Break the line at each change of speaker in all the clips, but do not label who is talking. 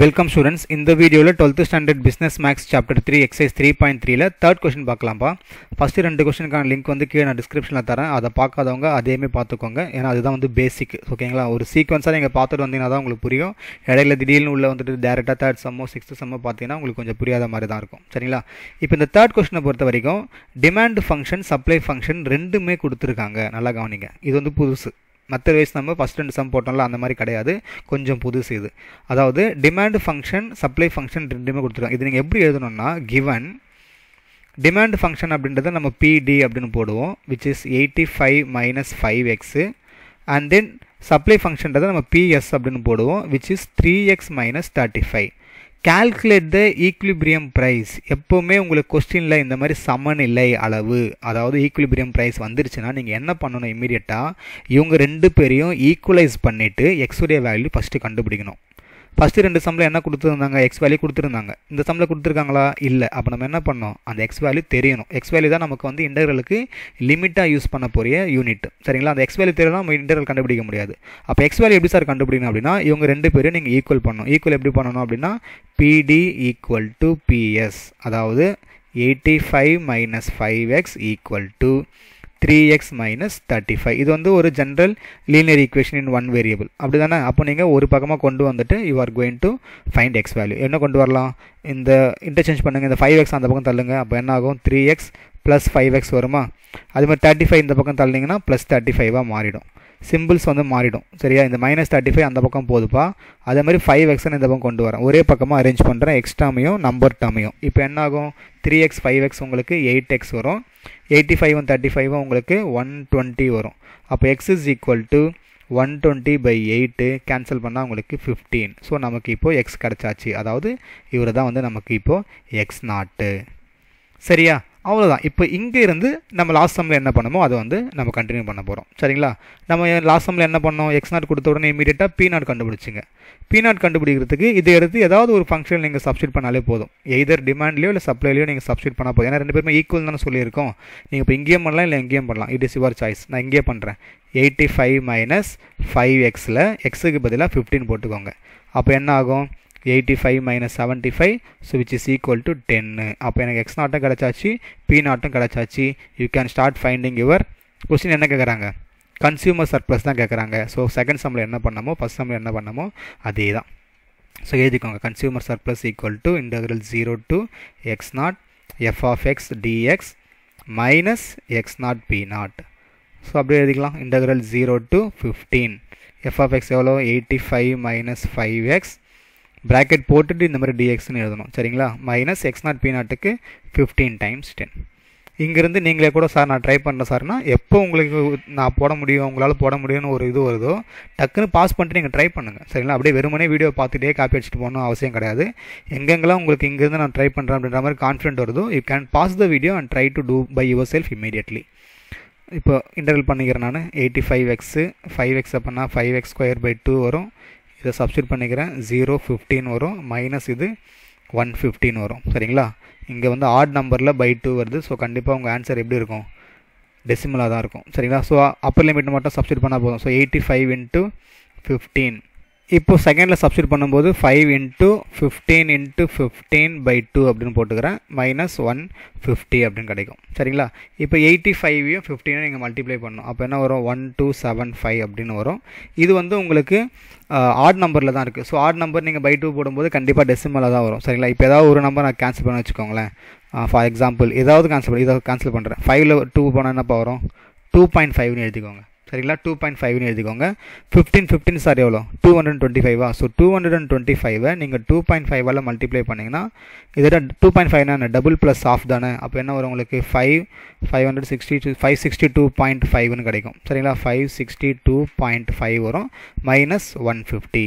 Welcome students இந்த வீடியோவில் twelfth standard business maths chapter three exercise three point த்ரீல third question பார்க்கலாம்ப்பா first ரெண்டு கொஸ்டினுக்கான லிங்க் வந்து கீழே நான் டிஸ்கிரிப்ஷனில் தரேன். அதை பார்க்காதவங்க அதேமே பார்த்துக்கோங்க. ஏன்னா அதுதான் வந்து பேசிக் ஓகேங்களா ஒரு சீக்வன்ஸாக நீங்கள் பார்த்துட்டு வந்தீங்கன்னா தான் உங்களுக்கு புரியும். இடையில திடீர்னு உள்ள வந்துட்டு டேரெக்டாக தேர்ட் சம்மோ சிக்ஸ்த் சம்மோ பார்த்தீங்கன்னா உங்களுக்கு கொஞ்சம் புரியாத மாதிரி தான் இருக்கும். சரிங்களா? இப்போ இந்த தேர்ட் கொஸ்டினை பொறுத்த வரைக்கும் டிமாண்ட் ஃபங்க்ஷன் சப்ளை ஃபங்க்ஷன் ரெண்டுமே கொடுத்துருக்காங்க. நல்லா கவனிங்க. இது வந்து புதுசு. மற்ற வயசு நம்ம ஃபஸ்ட் ரெண்டு சம் போட்டோம்ல அந்த மாதிரி கிடையாது. கொஞ்சம் புதுசு இது. அதாவது டிமாண்ட் ஃபங்க்ஷன் சப்ளை ஃபங்க்ஷன் ரெண்டுமே கொடுத்துருக்காங்க. இது நீங்கள் எப்படி எழுதணும்னா கிவன் டிமாண்ட் ஃபங்க்ஷன் அப்படின்றத நம்ம பிடி அப்படின்னு போடுவோம் which is eighty five minus five x and then supply ஃபங்க்ஷன்றதை நம்ம பிஎஸ் அப்படின்னு போடுவோம் which is three x minus thirty five calculate the equilibrium price எப்போவுமே உங்களுக்கு கொஸ்டினில் இந்த மாதிரி சமநிலை அளவு அதாவது ஈக்குலிபிரியம் ப்ரைஸ் வந்துருச்சுன்னா நீங்கள் என்ன பண்ணணும் இம்மீடியட்டாக இவங்க ரெண்டு பேரையும் ஈக்குவலைஸ் பண்ணிவிட்டு எக்ஸுடைய வேல்யூ ஃபஸ்ட்டு கண்டுபிடிக்கணும். ஃபஸ்ட்டு ரெண்டு சம்மில் என்ன கொடுத்துருந்தாங்க? எக்ஸ் வேல்யூ கொடுத்துருந்தாங்க. இந்த சம்மில் கொடுத்துருக்காங்களா? இல்லை. அப்போ நம்ம என்ன பண்ணோம்? அந்த எக்ஸ் வேல்யூ தெரியணும். எக்ஸ் வேல்யூ தான் நமக்கு வந்து இன்டர்வலுக்கு லிமிட்டாக யூஸ் பண்ண போகிற யூனிட் சரிங்களா? அந்த எக்ஸ் வேல்யூ தெரியலாம் நம்ம இன்டர்வல் கண்டுபிடிக்க முடியாது. அப்போ எக்ஸ் வேல்யூ எப்படி சார் கண்டுபிடிக்கணும் அப்படின்னா இவங்க ரெண்டு பேரும் நீங்கள் ஈக்குவல் பண்ணணும். ஈக்குவல் எப்படி பண்ணணும் அப்படின்னா பிடி ஈக்குவல் டு பிஎஸ் அதாவது eighty five minus five x equal to three x minus thirty five இது வந்து ஒரு general linear equation in one variable அப்படி தானே அப்போ நீங்கள் ஒரு பக்கமாக கொண்டு வந்துட்டு you are going to find x value என்ன கொண்டு வரலாம்? இந்த இன்டர்சேஞ்ச் பண்ணுங்கள் இந்த ஃபைவ் எக்ஸ் அந்த பக்கம் தள்ளுங்க. அப்போ என்ன ஆகும்? Three x plus five x வருமா? அது மாதிரி தேர்ட்டி ஃபைவ் இந்த பக்கம் தள்ளிங்கன்னா ப்ளஸ் தேர்ட்டி ஃபைவாக மாறிடும். சிம்பிள்ஸ் வந்து மாறிடும். சரியா? இந்த மைனஸ் தேர்ட்டி ஃபைவ் அந்த பக்கம் போதுப்பா. அதே மாதிரி ஃபைவ் எக்ஸ்னு இந்த பக்கம் கொண்டு வரேன் ஒரே பக்கமாக அரேஞ்ச் பண்ணுறேன் எக்ஸ் டேமையும் நம்பர் டேமையும் இப்போ என்ன ஆகும் த்ரீ எக்ஸ் ஃபைவ் எக்ஸ் உங்களுக்கு எயிட் எக்ஸ் வரும். எயிட்டி ஃபைவும் தேர்ட்டி ஃபைவும் உங்களுக்கு ஒன் டுவெண்ட்டி வரும். அப்போ x is equal to one twenty by eight cancel பண்ணால் உங்களுக்கு ஃபிஃப்டீன் ஸோ நமக்கு இப்போது எக்ஸ் கிடச்சாச்சு. அதாவது இவர் தான் வந்து நமக்கு இப்போது எக்ஸ் நாட்டு சரியா? அவ்வளோதான் இப்போ இங்கே இருந்து நம்ம லாஸ்ட் சம்மில் என்ன பண்ணமோ அதை வந்து நம்ம கண்டினியூ பண்ண போகிறோம் சரிங்களா? நம்ம லாஸ்ட் சம்மில் என்ன பண்ணோம்? எக்ஸ் நாட் கொடுத்த உடனே இமீடியட்டாக பி நாட் கண்டுபிடிச்சிங்க. பி நாட் கண்டுபிடிக்கிறதுக்கு இதை எடுத்து ஏதாவது ஒரு ஃபங்க்ஷன் நீங்கள் சப்ஸ்டியூட் பண்ணாலே போதும். எய்தர் டிமாண்ட்லேயோ இல்லை சப்ளைலையோ நீங்கள் சப்ஸ்டியூட் பண்ணால் போதும். ஏன்னா ரெண்டு பேருமே ஈக்குவல் தானே சொல்லியிருக்கோம். நீங்கள் இப்போ இங்கேயும் பண்ணலாம் இல்லை எங்கேயும் பண்ணலாம். இட் இஸ் யுவர் சாய்ஸ் நான் இங்கேயே பண்ணுறேன் எயிட்டி ஃபைவ் மைனஸ் ஃபைவ் எக்ஸில் எக்ஸுக்கு பதிலாக ஃபிஃப்டீன் போட்டுக்கோங்க. அப்போ என்ன ஆகும்? Eighty five minus seventy five so which is equal to டென்னு அப்போ எனக்கு எக்ஸ் நாட்டும் கிடச்சாச்சு பி நாட்டும் கிடச்சாச்சு. You can start finding your question என்ன கேட்குறாங்க கன்சியூமர் சர்ப்ளஸ் தான் கேட்குறாங்க ஸோ செகண்ட் சம்மில் என்ன பண்ணமோ ஃபஸ்ட் சம்மில் என்ன பண்ணமோ அதே தான் ஸோ எழுதிக்கோங்க. Consumer surplus equal to integral zero to x naught f of x dx minus x naught P naught so அப்படியே எழுதிக்கலாம். Integral zero to fifteen f of x எவ்வளோ eighty five minus five x bracket போட்டுட்டு இந்த மாதிரி டிஎக்ஸ்னு எழுதணும். சரிங்களா? Minus x not P நாட்டுக்கு ஃபிஃப்டீன் டைம்ஸ் டென் இங்கேருந்து நீங்களே கூட சார் நான் ட்ரை பண்ணுறேன் சார்னா எப்போ உங்களுக்கு நான் போட முடியும் உங்களால் போட முடியும்னு ஒரு இது வருதோ டக்குன்னு பாஸ் பண்ணிட்டு நீங்கள் ட்ரை பண்ணுங்கள் சரிங்களா? அப்படியே வெறுமனே வீடியோ பார்த்துட்டே காப்பி அடிச்சுட்டு போகணும் அவசியம் கிடையாது. எங்கெங்கெல்லாம் உங்களுக்கு இங்கேருந்து நான் ட்ரை பண்ணுறேன் அப்படின்ற மாதிரி கான்ஃபிடென்ட் வருதோ you can pause the video and try to do by your self இப்போ இன்டர்வல் பண்ணிக்கிறேன் நான். Eighty five x five x அப்படின்னா five x square by two வரும். இதை சப்ஸ்டியூட் பண்ணிக்கிறேன். ஜீரோ ஃபிஃப்டீன் வரும். மைனஸ் இது ஒன் ஃபிஃப்டீன் வரும். சரிங்களா? இங்கே வந்து ஆட் நம்பரில் பை டூ வருது. ஸோ கண்டிப்பாக உங்கள் ஆன்சர் எப்படி இருக்கும்? டெசிமலாக தான் இருக்கும். சரிங்களா? ஸோ அப்பர் லிமிட் மட்டும் சப்ஸ்டியூட் பண்ணால் போதும். So eighty five into fifteen இப்போ செகண்டில் சப்ஸ்டியூட் பண்ணும்போது five into fifteen into fifteen by two அப்படின்னு போட்டுக்கிறேன். மைனஸ் ஒன் ஃபிஃப்டி அப்படின்னு கிடைக்கும். சரிங்களா? இப்போ எயிட்டி ஃபைவையும் ஃபிஃப்டீனும் நீங்கள் மல்டிப்ளை பண்ணணும். அப்போ என்ன வரும்? ஒன் டூ செவன் ஃபைவ் அப்படின்னு வரும். இது வந்து உங்களுக்கு ஆட் நம்பரில் தான் இருக்குது ஸோ ஆட் நம்பர் நீங்கள் பை டூ போடும்போது கண்டிப்பாக டெசிமலாக தான் வரும். சரிங்களா? இப்போ ஏதாவது ஒரு நம்பர் நான் கேன்சல் பண்ண வச்சுக்கோங்களேன். ஃபார் எக்ஸாம்பிள் ஏதாவது கேன்சல் பண்ணி இதை கேன்சல் பண்ணுறேன் ஃபைவ்ல டூ போனால் என்னப்பா வரும்? டூ பாயிண்ட் ஃபைவ்னு எழுதிக்கோங்க. சரிங்களா? டூ பாயிண்ட் ஃபைவ்னு எழுதிக்கோங்க. ஃபிஃப்டீன் ஃபிஃப்டின் சார் எவ்வளோ? Two hundred twenty ஃபைவா so two hundred and twenty ஃபைவை நீங்கள் டூ பாயிண்ட் ஃபைவால் மல்டிப்ளை பண்ணிங்கன்னா இதோட டூ பாயிண்ட் ஃபைவ்னா டபுள் ப்ளஸ் ஆஃப் தானே? அப்போ என்ன வரும் உங்களுக்கு? Five five hundred sixty two five sixty two point ஃபைவ்னு கிடைக்கும். சரிங்களா? Five sixty two point five வரும். மைனஸ் ஒன் ஃபிஃப்டி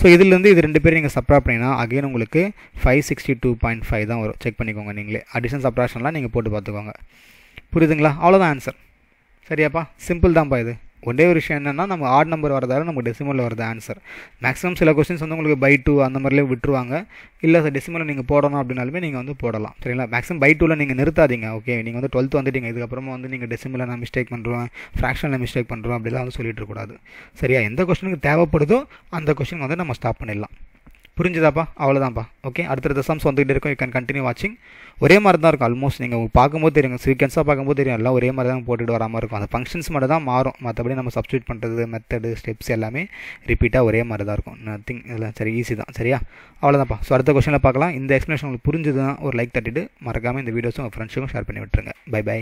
ஸோ இதுலேருந்து இது ரெண்டு பேரும் நீங்கள் சப்ரா பண்ணிங்கன்னா அகைன் உங்களுக்கு five sixty two point five தான் வரும். செக் பண்ணிக்கோங்க நீங்களே. அடிஷன் சப்ராக்ஷன்லாம் நீங்கள் போட்டு பார்த்துக்கோங்க. புரியுதுங்களா? அவ்வளோதான் ஆன்சர் சரியாப்பா. சிம்பிள் தான்ப்பா இது. ஒரே ஒரு விஷயம் என்னென்னா நம்ம ஆட் நம்பர் வரதால நமக்கு டெசிமலில் வருது ஆன்சர் மேக்ஸிமம் சில கொஸ்டின்ஸ் வந்து உங்களுக்கு பை டூ அந்த மாதிரிலே விட்டுருவாங்க. இல்லை சார் டெசிமலில் நீங்கள் போடணும் அப்படின்னாலுமே நீங்கள் வந்து போடலாம். சரிங்களா? மேக்ஸிமம் பை டூவில் நீங்கள் நிறுத்தாதீங்க ஓகே நீங்கள் வந்து டுவெல்த் வந்துட்டீங்க. இதுக்கப்புறமா வந்து நீங்கள் டெசிமலில் நான் மிஸ்டேக் பண்ணுறோம் ஃப்ராக்ஷனில் மிஸ்டேக் பண்ணுறோம் அப்படிலாம் வந்து சொல்லிட்டு கூடாது சரியா? எந்த கொஸ்டினுக்கு தேவைப்படுதோ அந்த கொஸ்டின் வந்து நம்ம ஸ்டாப் பண்ணிடலாம். புரிஞ்சுதாப்பா? அவ்வளோதான்ப்பா ஓகே அடுத்தடுத்த சம்ஸ் வந்துகிட்டே இருக்கும். யூ கேன் கண்டினியூ வாட்சிங் ஒரே மாதிரி தான் இருக்கும். ஆல்மோஸ்ட் நீங்கள் பார்க்கும்போது தெரியும். சீக்வன்ஸாக பார்க்கும்போது தெரியும். எல்லாம் ஒரே மாதிரி தான் போட்டுட்டு வர மாதிரி இருக்கும். அந்த ஃபங்க்ஷன்ஸ் மட்டும் தான் மாறும். மற்றபடி நம்ம சப்ஸ்டியூட் பண்ணுறது மெத்தடு ஸ்டெப்ஸ் எல்லாமே ரிப்பீட்டாக ஒரே மாதிரி தான் இருக்கும். நத்திங் இதெல்லாம் சரி ஈஸி தான். சரியா? அவ்வளோதான்ப்பா ஸோ அடுத்த கொஸ்டினில் பார்க்கலாம். இந்த எக்ஸ்ப்ளனேஷன் உங்களுக்கு புரிஞ்சுதுன்னா ஒரு லைக் தட்டிட்டு மறக்காமல் இந்த வீடியோஸும் உங்கள் ஃப்ரெண்ட்ஸுக்கும் ஷேர் பண்ணி விட்டுருங்க. By by